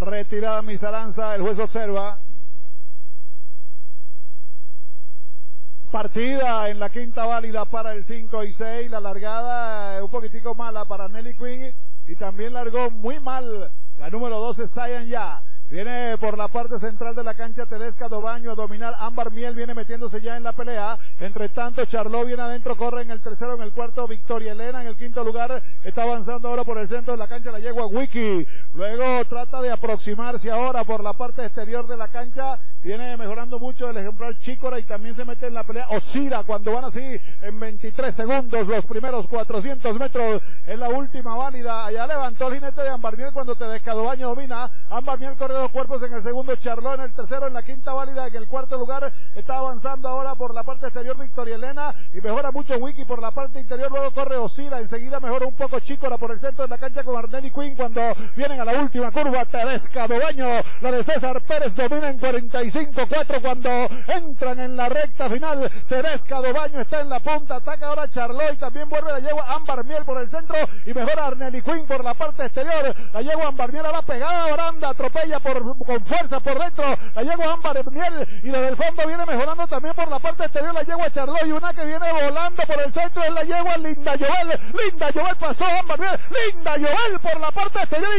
retirada Misalanza, el juez observa. Partida en la quinta válida para el 5 y 6. La largada eh, un poquitico mala para Nelly Quinn. Y también largó muy mal la número 12, Cyan Ya. Viene por la parte central de la cancha Tedesca Dobaño a dominar. Ámbar Miel viene metiéndose ya en la pelea. Entre tanto, Charlot viene adentro, corre en el tercero, en el cuarto, Victoria Elena en el quinto lugar. Está avanzando ahora por el centro de la cancha la yegua Wiki. Luego trata de aproximarse ahora por la parte exterior de la cancha. Viene mejorando mucho el ejemplar Chícora y también se mete en la pelea Osira cuando van así en 23 segundos los primeros 400 metros. En la última válida. Allá levantó el jinete de Ámbar Miel cuando Tedesca Dobaño domina. Ámbar Miel corre dos cuerpos en el segundo, Charlot en el tercero, en la quinta válida, en el cuarto lugar, está avanzando ahora por la parte exterior Victoria Elena y mejora mucho Wiki por la parte interior, luego corre Osira, enseguida mejora un poco Chícora por el centro de la cancha con Arnelli Quinn cuando vienen a la última curva, Tedesca Dobaño, la de César Pérez domina en 45-4 cuando entran en la recta final, Tedesca Dobaño está en la punta, ataca ahora Charlot y también vuelve la yegua Ámbar Miel por el centro y mejora Arnelli Quinn por la parte exterior, la yegua Ámbar Miel a la pegada, Baranda, atropella por con fuerza por dentro, la yegua Ámbar Miel y desde el fondo viene mejorando también por la parte exterior la yegua Charlotte y una que viene volando por el centro es la yegua Linda Joel, Linda Joel pasó Ámbar Miel, Linda Joel por la parte exterior